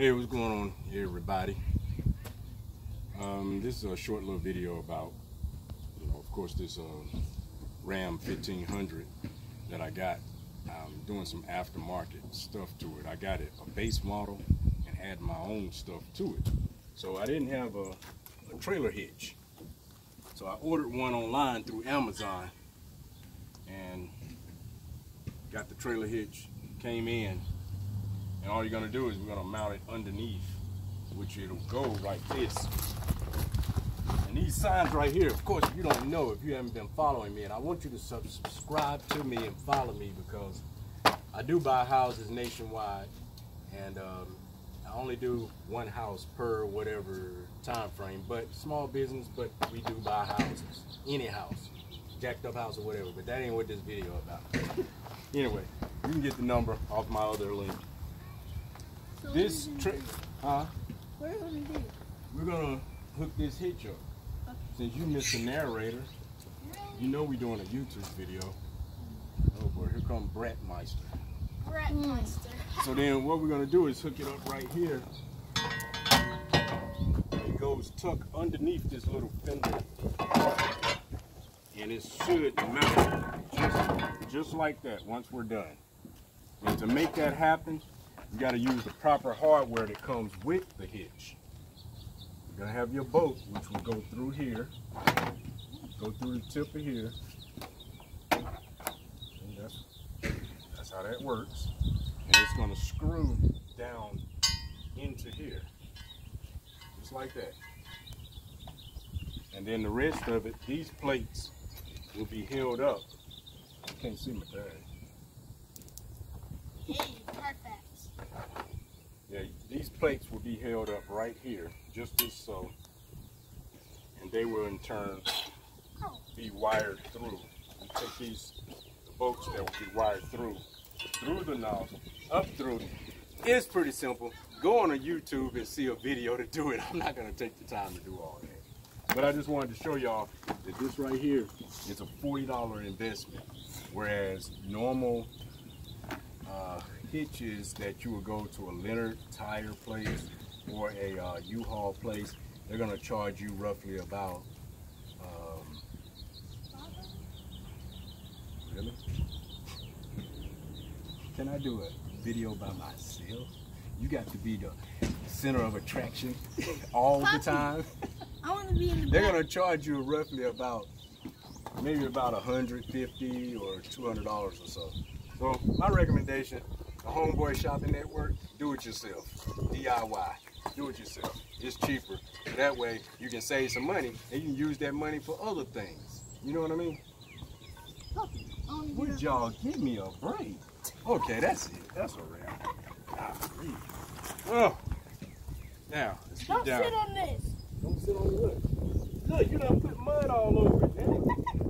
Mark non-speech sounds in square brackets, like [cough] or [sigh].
Hey, what's going on, everybody? Um, this is a short little video about, you know, of course, this uh, Ram 1500 that I got. I'm doing some aftermarket stuff to it. I got it a base model and add my own stuff to it. So I didn't have a, a trailer hitch. So I ordered one online through Amazon and got the trailer hitch, came in, and all you're gonna do is we're gonna mount it underneath, which it'll go like this. And these signs right here, of course, if you don't know, if you haven't been following me, and I want you to sub subscribe to me and follow me because I do buy houses nationwide, and um, I only do one house per whatever time frame, but small business, but we do buy houses, any house, jacked up house or whatever, but that ain't what this video about. anyway, you can get the number off my other link. So This trick, huh? What are you gonna do? We're gonna hook this hitch up. Okay. Since you missed the narrator, you know we're doing a YouTube video. Oh boy, here comes Brett Meister. Brett Meister. So then what we're gonna do is hook it up right here. It goes tucked underneath this little fender. And it should mount just, just like that once we're done. And to make that happen, you gotta use the proper hardware that comes with the hitch. You're gonna have your bolt, which will go through here, go through the tip of here. That's, that's how that works and it's going to screw down into here just like that and then the rest of it these plates will be held up you can't see my yeah these plates will be held up right here just as so and they will in turn be wired through. Take these bolts that will be wired through through the nozzle up through it's pretty simple. Go on a youtube and see a video to do it. I'm not going to take the time to do all that. But i just wanted to show y'all that this right here is a $40 investment whereas normal uh, hitches that you would go to a Leonard tire place or a uh, U-Haul place they're going to charge you roughly about um, really can I do a video by myself? You got to be the center of attraction [laughs] all the time. [laughs] I want to be in the They're gonna charge you roughly about maybe about 150 or 200 dollars or so. So my recommendation, the Homeboy Shopping Network, do it yourself. DIY. Do it yourself. It's cheaper. That way you can save some money and you can use that money for other things. You know what I mean? Would y'all give me a break? Okay, that's it. That's a wrap. Ah, Golly. Oh. Now, let's get Don't down. sit on this. Don't sit on the wood. Look, you done put mud all over it,